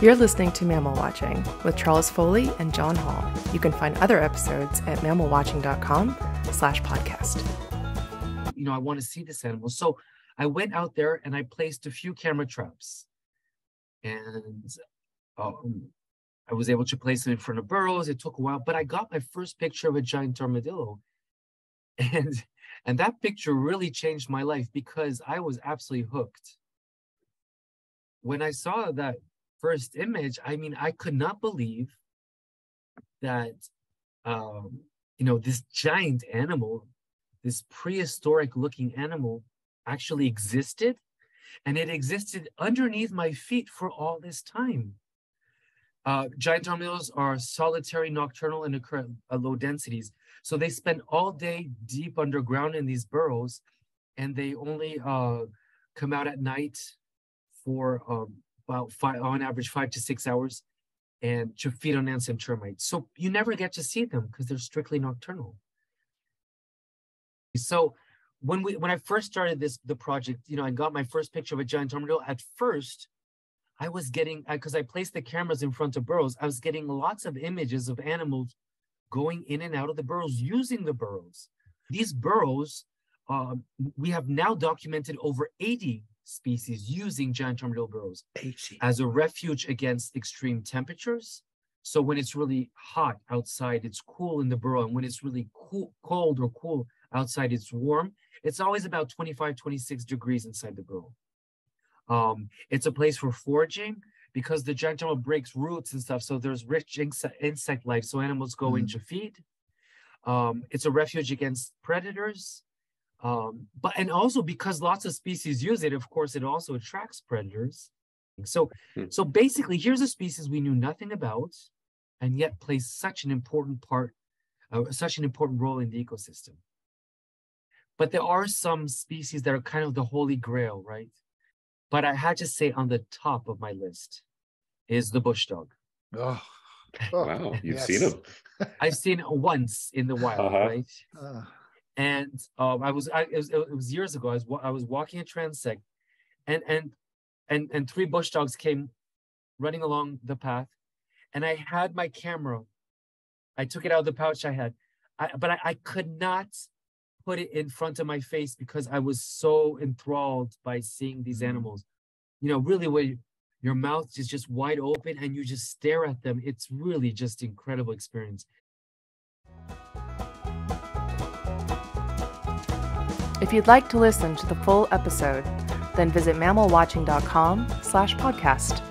You're listening to Mammal Watching with Charles Foley and Jon Hall. You can find other episodes at mammalwatching.com slash podcast. You know, I want to see this animal. So I went out there and I placed a few camera traps. And um, I was able to place them in front of burrows. It took a while, but I got my first picture of a giant armadillo. And and that picture really changed my life because I was absolutely hooked. When I saw that first image, I mean, I could not believe that, um, you know, this giant animal, this prehistoric looking animal actually existed. And it existed underneath my feet for all this time. Uh, giant armadillos are solitary, nocturnal, and occur at low densities. So they spend all day deep underground in these burrows, and they only uh, come out at night for um, about five, on average, five to six hours, and to feed on ants and termites. So you never get to see them because they're strictly nocturnal. So when we when I first started this the project, you know, I got my first picture of a giant armadillo. At first, I was getting because I, placed the cameras in front of burrows. I was getting lots of images of animals going in and out of the burrows using the burrows. These burrows, um, we have now documented over 80 species using giant armadillo burrows 80. as a refuge against extreme temperatures. So when it's really hot outside, it's cool in the burrow. And when it's really cool, cold or cool outside, it's warm. It's always about 25, 26 degrees inside the burrow. Um, it's a place for foraging because the giant animal breaks roots and stuff. So there's rich insect life. So animals go mm. in to feed. Um, it's a refuge against predators. Um, but and also because lots of species use it, of course, it also attracts predators. So, hmm. so basically, here's a species we knew nothing about, and yet plays such an important part, uh, such an important role in the ecosystem. But there are some species that are kind of the holy grail, right? But I had to say on the top of my list is the bush dog. Oh, oh wow, you've yes. seen him? I've seen it once in the wild, uh-huh. right? Uh. And um, I was, I, it was, it was years ago. I was, I was walking a transect, and and and and three bush dogs came running along the path, and I had my camera. I took it out of the pouch I had, I, but I, I could not put it in front of my face because I was so enthralled by seeing these mm. animals. You know, really, where your mouth is just wide open and you just stare at them. It's really just incredible experience. If you'd like to listen to the full episode, then visit mammalwatching.com slash podcast.